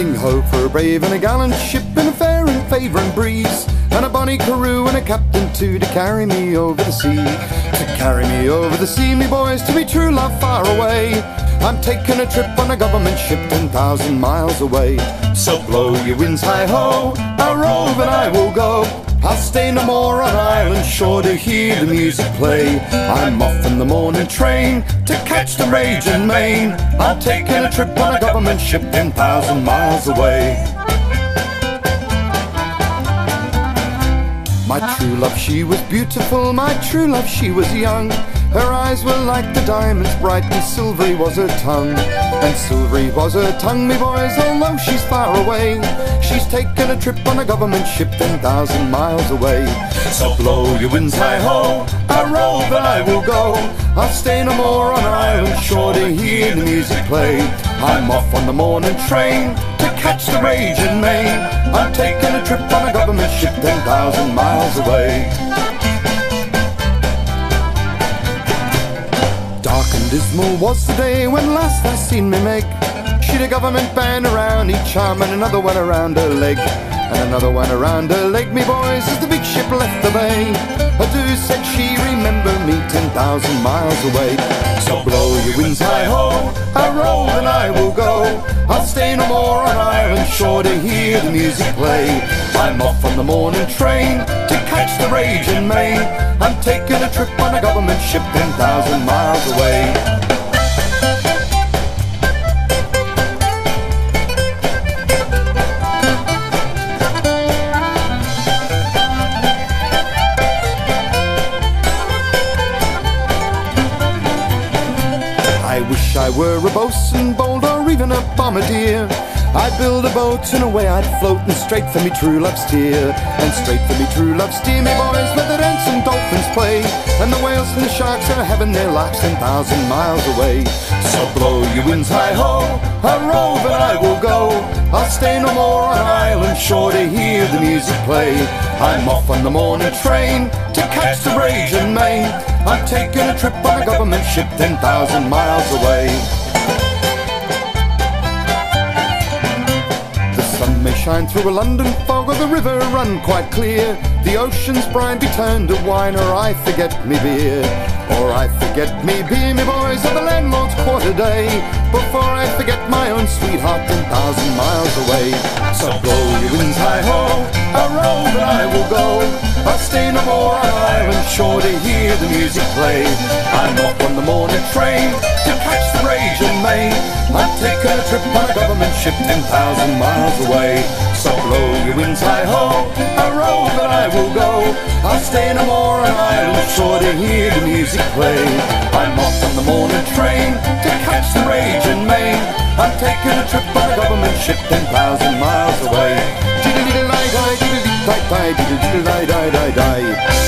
Sing ho for a brave and a gallant ship in a fair and favouring breeze, and a bonny crew and a captain too to carry me over the sea. To carry me over the sea, me boys, to be true love far away. I'm taking a trip on a government ship 10,000 miles away. So blow your winds high ho, I'll rove and I will go. I'll stay no more on Ireland's shore to hear the music play. I'm off in the morning train to catch the raging main. I'm taking a trip on a government ship 10,000 miles away. My true love, she was beautiful, my true love, she was young. Her eyes were like the diamonds, bright and silvery was her tongue. And silvery was her tongue, me boys, although she's far away. She's taken a trip on a government ship 10,000 miles away. So blow your winds high ho, I roll, but I will go. I'll stay no more on Ireland's shore to hear the music play. I'm off on the morning train to catch the raging main. I'm taking a trip on a government ship 10,000 miles away. Dismal was the day when last I seen me Meg. She'd a government band around each arm and another one around her leg. And another one around her leg, me boys, as the big ship left the bay. A do said she 10,000 miles away. So blow your winds high ho, I roll and I will go. I'll stay no more on Ireland's shore to hear the music play. I'm off on the morning train to catch the raging main. I'm taking a trip on a government ship 10,000 miles away. I wish I were a bosun bold or even a bombardier. I'd build a boat and away I'd float and straight for me true love steer. And straight for me true love steer, me boys, let the dancing dolphins play. And the whales and the sharks are having their larks ten thousand miles away. So blow your winds high ho, I'll rove and I will go. I'll stay no more on Ireland's shore to hear the music play. I'm off on the morning train to catch the raging main. I'm taking a trip on a government ship 10,000 miles away. The sun may shine through a London fog or the river run quite clear. The ocean's brine be turned to wine or I forget me beer. Or I forget me beer, me boys, at the landlord's quarter day. Before I forget my own sweetheart 10,000 miles away. So blow your winds high ho, I roll but I will go. I'll stay no more shore to hear the music play. I'm off on the morning train to catch the raging main. I'm taking a trip on a government ship 10,000 miles away. So blow your winds high ho, I row but I will go. I'll stay no more on Ireland's shore to hear the music play. I'm off on the morning train to catch the raging main. I'm taking a trip on a government ship 10,000 miles away. Diddle-diddle-die-die, diddle-dee-die-die, diddle-diddle-die-die-die-die.